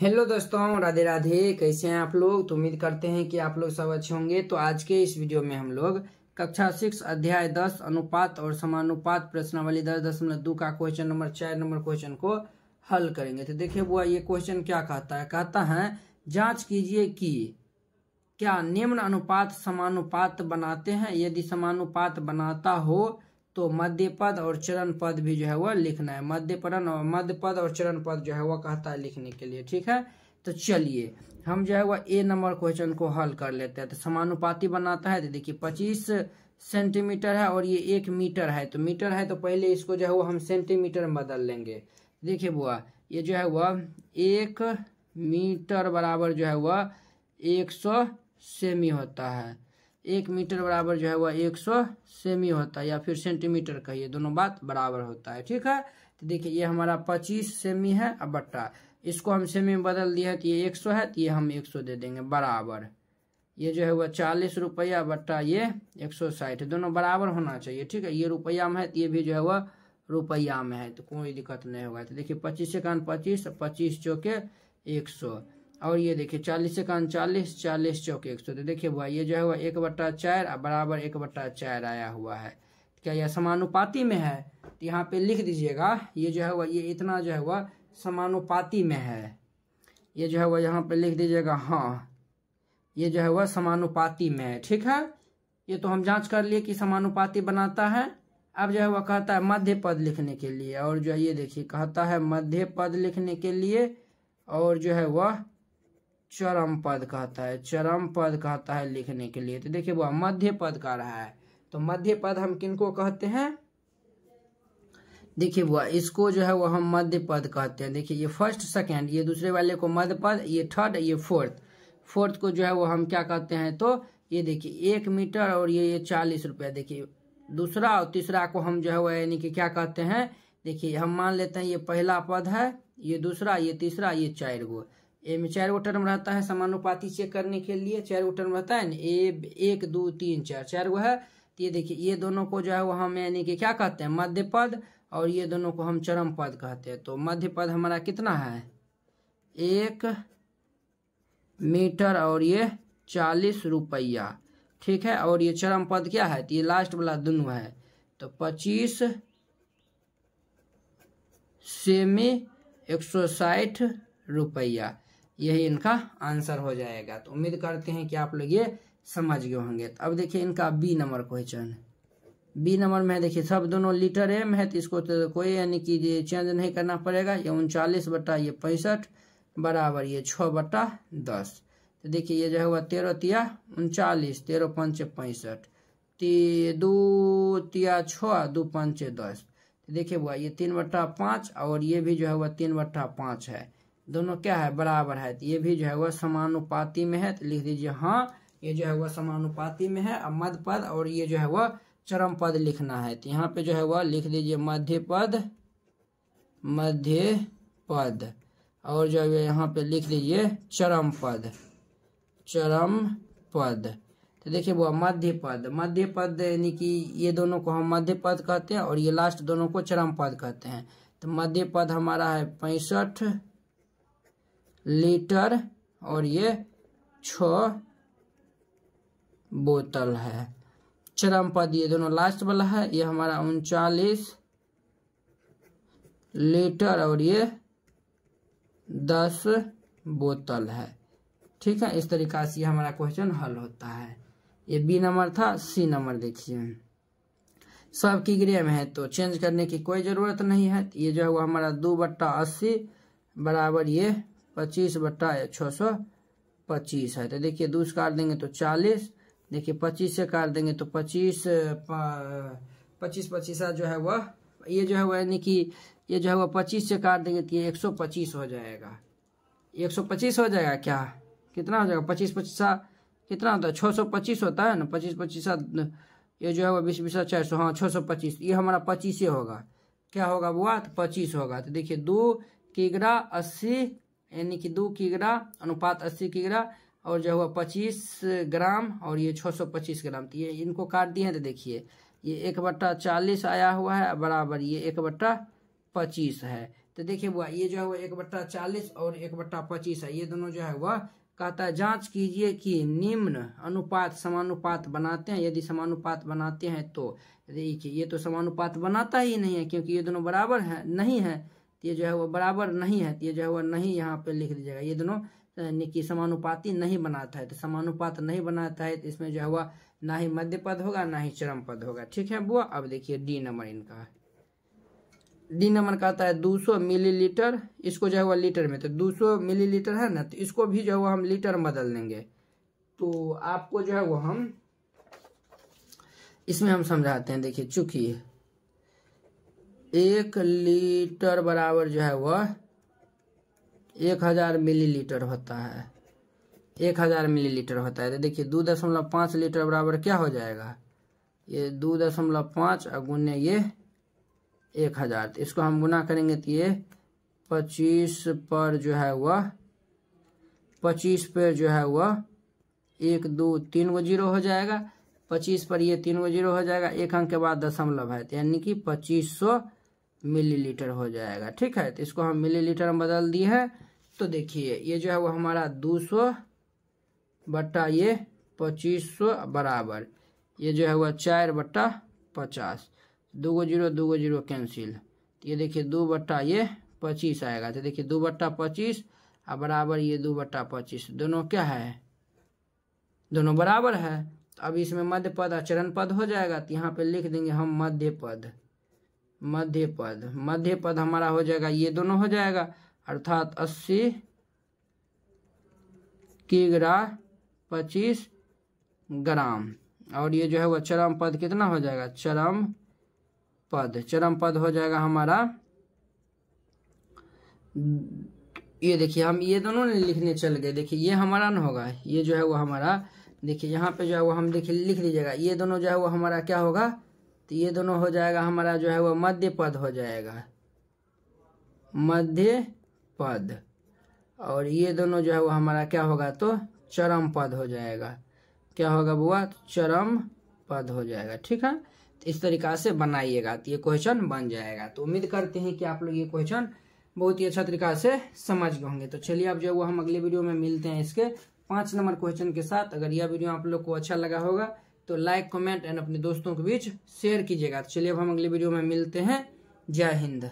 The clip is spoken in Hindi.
हेलो दोस्तों, राधे राधे, कैसे हैं आप लोग? तो उम्मीद करते हैं कि आप लोग सब अच्छे होंगे। तो आज के इस वीडियो में हम लोग कक्षा सिक्स, अध्याय दस, अनुपात और समानुपात प्रश्नावली दस दशमलव दो का क्वेश्चन नंबर चार नंबर क्वेश्चन को हल करेंगे। तो देखिए बुआ, ये क्वेश्चन क्या कहता है? कहता है, जाँच कीजिए कि क्या निम्न अनुपात समानुपात बनाते हैं? यदि समानुपात बनाता हो तो मध्य पद और चरण पद भी जो है वह लिखना है। मध्य पदन और मध्य पद और चरण पद जो है वह कहता है लिखने के लिए, ठीक है? तो चलिए, हम जो है वह ए नंबर क्वेश्चन को हल कर लेते हैं। तो समानुपाती बनाता है तो देखिए पच्चीस सेंटीमीटर है और ये एक मीटर है। तो मीटर है तो पहले इसको जो है वो हम सेंटीमीटर में बदल लेंगे। देखिए बुआ, ये जो है वह एक मीटर बराबर जो है वह एक सौ सेमी होता है। एक मीटर बराबर जो है वह एक सौ सेमी होता है, या फिर सेंटीमीटर कहिए, दोनों बात बराबर होता है, ठीक है? तो देखिए, ये हमारा पच्चीस सेमी है, अब बट्टा, इसको हम सेमी में बदल दिया तो ये एक सौ है तो ये हम एक सौ दे देंगे, बराबर। ये जो है वह चालीस रुपया बट्टा, ये एक सौ साठ, दोनों बराबर होना चाहिए, ठीक है? ये रुपया में है तो ये भी जो है वह रुपया में है तो कोई दिक्कत नहीं होगा। तो देखिए, पच्चीस कान पच्चीस पच्चीस चौके एक सौ। और ये देखिए, चालीस से कान चालीस चालीस चौक एक सौ तो देखिए, हुआ ये जो है एक बट्टा चार बराबर एक बट्टा चार आया हुआ है। क्या यह समानुपाती में है? तो यहाँ पे लिख दीजिएगा, ये जो है वह ये इतना जो है वह समानुपाती में है। ये जो है वह यहाँ पे लिख दीजिएगा हाँ ये जो है वह समानुपाती में है ठीक है? ये तो हम जाँच कर लिए कि समानुपाती बनाता है। अब जो है वह कहता है मध्य पद लिखने के लिए, और जो है, ये देखिए, कहता है मध्य पद लिखने के लिए, और जो है वह चरम पद कहता है, चरम पद कहता है लिखने के लिए। तो देखिए वह मध्य पद का रहा है। तो मध्य पद हम किनको कहते हैं? देखिए वह इसको जो है वह हम मध्य पद कहते हैं। देखिए ये फ़र्स्ट सेकंड ये दूसरे वाले को मध्य पद, ये थर्ड ये फोर्थ फोर्थ को जो है वो हम क्या कहते हैं? तो ये देखिए, एक मीटर और ये ये चालीस रुपया। देखिए, दूसरा और तीसरा को हम जो है वह यानी कि क्या कहते हैं? देखिए, हम मान लेते हैं ये पहला पद है, ये दूसरा, ये तीसरा, ये चार गो। ए में चार गो टर्म रहता है समानुपाती चेक करने के लिए, चार गो टर्म रहता है ना, ए, एक, दो, तीन, चार। चार गो है तो ये देखिए, ये दोनों को जो है वो हम यानी कि क्या कहते हैं मध्य पद और ये दोनों को हम चरम पद कहते हैं। तो मध्य पद हमारा कितना है? एक मीटर और ये चालीस रुपया। ठीक है, और ये चरम पद क्या है? तो ये लास्ट वाला दोनों है। तो पच्चीस सेमी एक सौ साठ रुपया। यही इनका आंसर हो जाएगा। तो उम्मीद करते हैं कि आप लोग ये समझ गए होंगे। तो अब देखिए इनका B number question B number में देखिए, सब दोनों लीटर एम है तो इसको तो कोई यानी कि चेंज नहीं करना पड़ेगा। ये उनचालीस बटा ये पैंसठ बराबर ये छः बटा दस। तो देखिए, ये जो है वह तेरह तिया उनचालीस, तेरह पंच पैंसठ। ती दो तिया छः दो पंच दस। तो देखिए वह ये तीन बट्टा पाँच, और ये भी जो है वह तीन बट्टा पाँच है। दोनों क्या है? बराबर है। तो ये भी जो है वह समानुपाती में है। तो लिख दीजिए हाँ ये जो है वह समानुपाती में है। अब मध्य पद और ये जो है वह चरम पद लिखना है। तो यहाँ पे जो है वह लिख दीजिए मध्य पद मध्य पद। और जो है यहाँ पे लिख दीजिए चरम पद चरम पद। तो देखिए वो मध्य पद मध्य पद यानी कि ये दोनों को हम मध्य पद कहते हैं और ये लास्ट दोनों को चरम पद कहते हैं। तो मध्य पद हमारा है पैंसठ लीटर और ये छ बोतल है। चरम पद ये दोनों लास्ट वाला है। ये हमारा उनचालीस लीटर और ये दस बोतल है। ठीक है? इस तरीका से हमारा क्वेश्चन हल होता है। ये बी नंबर था सी नंबर देखिए। सब की ग्रे में है तो चेंज करने की कोई ज़रूरत नहीं है। ये जो है वो हमारा दो बट्टा अस्सी बराबर ये पच्चीस बट्टा छः सौ पच्चीस है। तो देखिए दो से काट देंगे तो चालीस। देखिए, पच्चीस से काट देंगे तो पच्चीस पच्चीस पच्चीस जो है वह, ये जो है वह, यानी कि ये जो है वह पच्चीस से काट देंगे तो ये एक सौ पच्चीस हो जाएगा। एक सौ पच्चीस हो जाएगा क्या? कितना हो जाएगा? पच्चीस, पच्चीसा कितना होता है? छः सौ पच्चीस होता है ना? पच्चीस, पच्चीसा ये जो है वह बीस बीस चार सौ हाँ छः सौ पच्चीस। ये हमारा पच्चीस ही होगा। क्या होगा हुआ तो पच्चीस होगा। तो देखिए, दो किग्रा अस्सी यानी कि दो किग्रा, अनुपात अस्सी किग्रा और जो हुआ पच्चीस ग्राम और ये छः सौ पच्चीस ग्राम। तो ये इनको काट दिए हैं तो देखिए, ये एक बट्टा चालीस आया हुआ है, बराबर ये एक बट्टा पच्चीस है। तो देखिए बुआ, ये जो है वो एक बट्टा चालीस और एक बट्टा पच्चीस है। ये दोनों जो है वह कहता है, जाँच कीजिए कि निम्न अनुपात समानुपात बनाते हैं। यदि समानुपात बनाते हैं तो देखिए, ये तो समानुपात बनाता ही नहीं है, क्योंकि ये दोनों बराबर है, नहीं है। ये जो है वो बराबर नहीं है, ये जो है वो नहीं यहाँ पे लिख दीजिएगा। ये दोनों की समानुपाती नहीं बनाता है। तो समानुपात नहीं बनाता है तो इसमें जो है वह ना ही मध्य पद होगा, ना ही चरम पद होगा। ठीक है बुआ? अब देखिए डी नंबर इनका। डी नंबर कहता है 200 मिलीलीटर। इसको जो है लीटर में तो 200 मिलीलीटर है ना तो इसको भी जो है हम लीटर में बदल देंगे। तो आपको जो है वो हम, इसमें हम समझाते हैं, देखिए चूँकि एक लीटर बराबर जो है वह एक हज़ार मिलीलीटर होता है। एक हज़ार मिलीलीटर होता है। तो देखिए, दो दशमलव पाँच लीटर बराबर क्या हो जाएगा? ये दो दशमलव पाँच गुने ये एक हज़ार। तो इसको हम गुना करेंगे तो ये पच्चीस पर जो है वह पच्चीस पर जो है वह एक दो तीन गो ज़ीरो हो जाएगा। पच्चीस पर ये तीन गो ज़ीरो हो जाएगा। एक अंक के बाद दशमलव है। तो यानी कि पच्चीस सौ मिलीलीटर हो जाएगा। ठीक है तो इसको हम मिलीलीटर में बदल दिए है। तो देखिए, ये जो है वो हमारा दो सौ बट्टा ये पच्चीस सौ बराबर। ये जो है वह चार बट्टा पचास। दो गो ज़ीरो, दो गो ज़ीरो कैंसिल। तो ये देखिए, दो बट्टा ये पच्चीस आएगा। तो देखिए, दो बट्टा पच्चीस और बराबर ये दो बट्टा पच्चीस। दोनों क्या है? दोनों बराबर है। तो अब इसमें मध्य पद अचरण पद हो जाएगा। तो यहाँ पे लिख देंगे हम मध्य पद मध्य पद मध्य पद हमारा हो जाएगा, ये दोनों हो जाएगा। अर्थात अस्सी, किग्रा, पच्चीस ग्राम। और ये जो है वह चरम पद कितना हो जाएगा? चरम पद चरम पद हो जाएगा हमारा, ये देखिए, हम ये दोनों लिखने चल गए। देखिए, ये हमारा ना होगा, ये जो है वो हमारा, देखिए, यहाँ पे जो है वो हम देखिए लिख लीजिएगा। ये दोनों जो है वो हमारा क्या होगा? तो ये दोनों हो जाएगा, हमारा जो है वो मध्य पद हो जाएगा। मध्य पद। और ये दोनों जो है वो हमारा क्या होगा तो चरम पद हो जाएगा। क्या होगा बुआ? तो चरम पद हो जाएगा, ठीक है? तो इस तरीका से बनाइएगा तो ये क्वेश्चन बन जाएगा। तो उम्मीद करते हैं कि आप लोग ये क्वेश्चन बहुत ही अच्छा तरीका से समझ गए होंगे। तो चलिए अब जो है वो हम अगले वीडियो में मिलते हैं इसके पाँच नंबर क्वेश्चन के साथ। अगर यह वीडियो आप लोग को अच्छा लगा होगा तो लाइक कमेंट एंड अपने दोस्तों के बीच शेयर कीजिएगा। तो चलिए अब हम अगले वीडियो में मिलते हैं। जय हिंद।